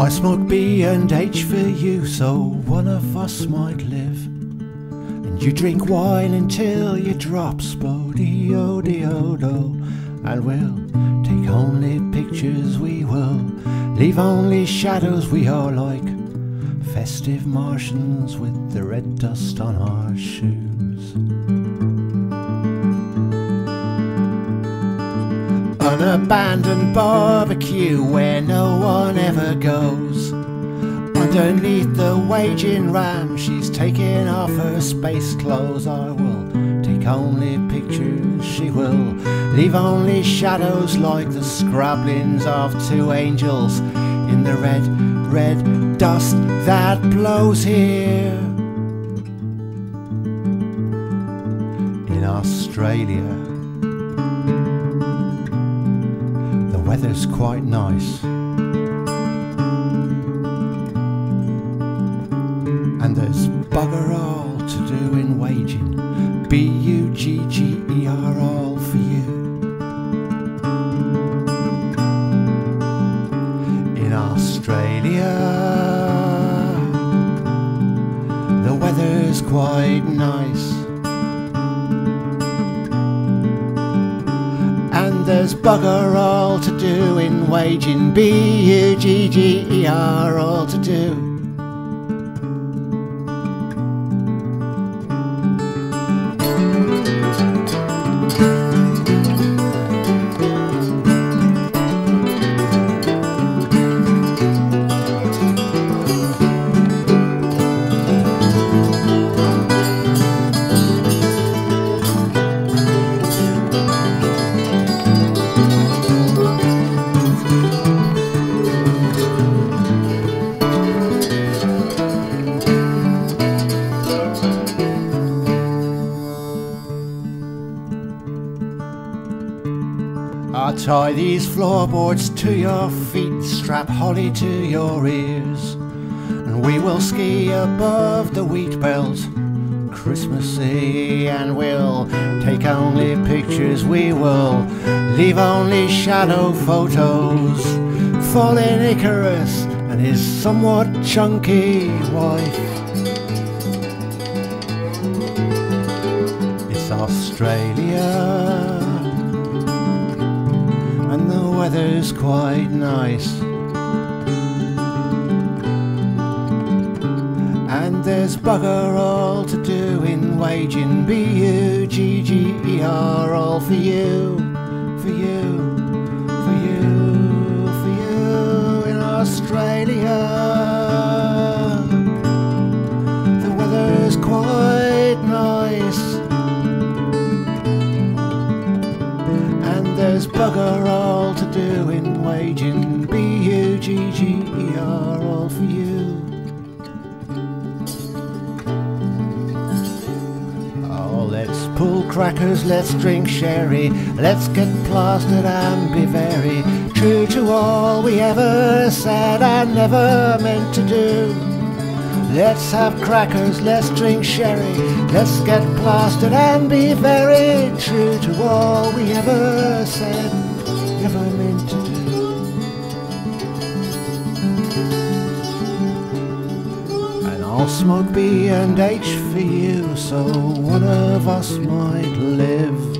I smoke B and H for you, so one of us might live. And you drink wine until you drop, spodio diodo. And we'll take only pictures, we will leave only shadows. We are like festive Martians with the red dust on our shoes. Unabandoned barbecue where no one ever goes. Underneath the Wagin Ram, she's taking off her space clothes. I will take only pictures, she will leave only shadows like the scrabblings of two angels in the red, red dust that blows here. In Australia. Weather's quite nice. And there's bugger all to do in Wagin. B U G G E R all for you. In Australia, the weather's quite nice. There's bugger all to do in Wagin B U G G E R all to do. I'll tie these floorboards to your feet, strap holly to your ears, and we will ski above the wheat belt Christmassy, and we'll take only pictures, we will leave only shadow photos. Falling Icarus and his somewhat chunky wife. It's Australia weather's quite nice. And there's bugger all to do in Wagin B U G G E R all for you, for you, for you, for you in Australia. In Wagin B U G G E R all for you. Oh, let's pull crackers, let's drink sherry, let's get plastered and be very true to all we ever said and never meant to do. Let's have crackers, let's drink sherry, let's get plastered and be very true to all we ever said, never meant to I'll smoke B and H for you, so one of us might live.